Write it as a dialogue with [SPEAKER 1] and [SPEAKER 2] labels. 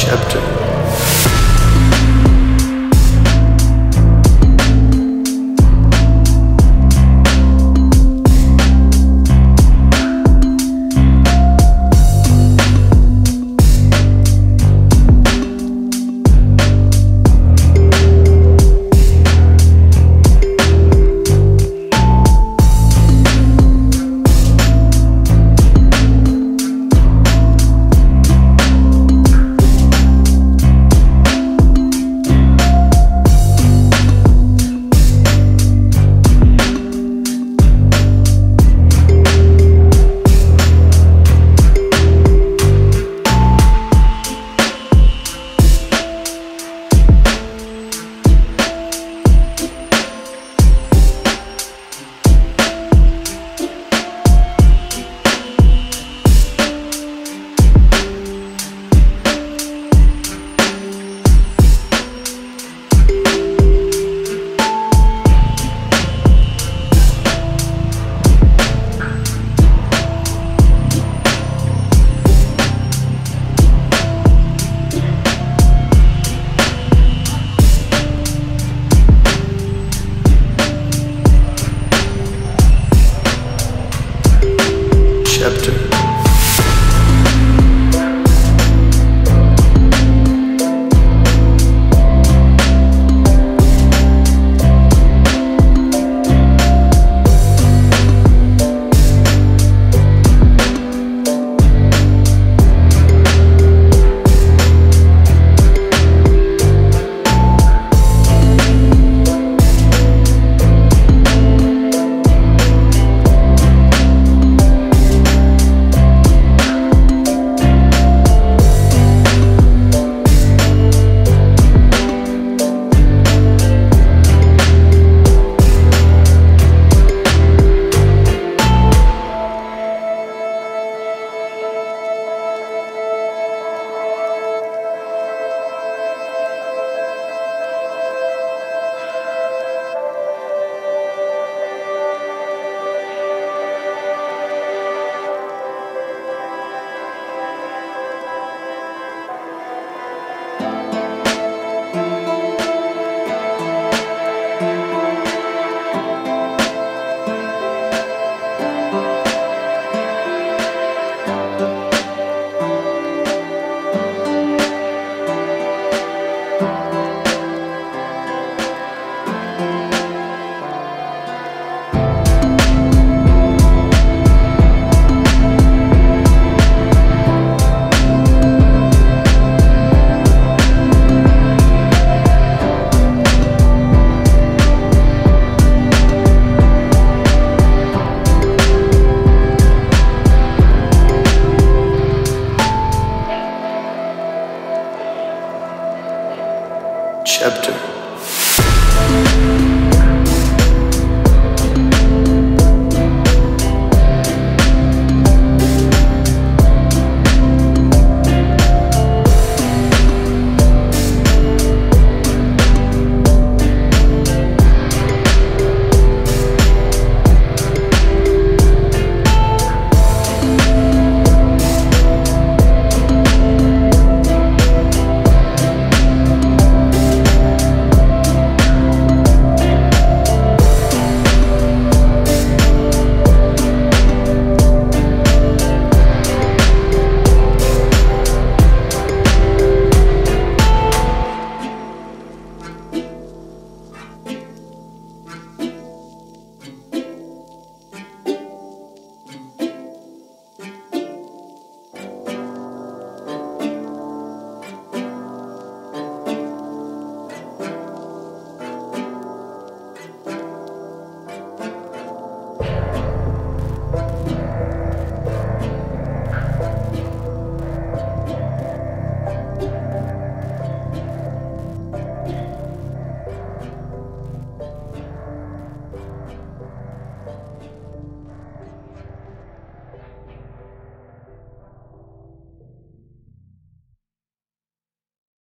[SPEAKER 1] chapter chapter.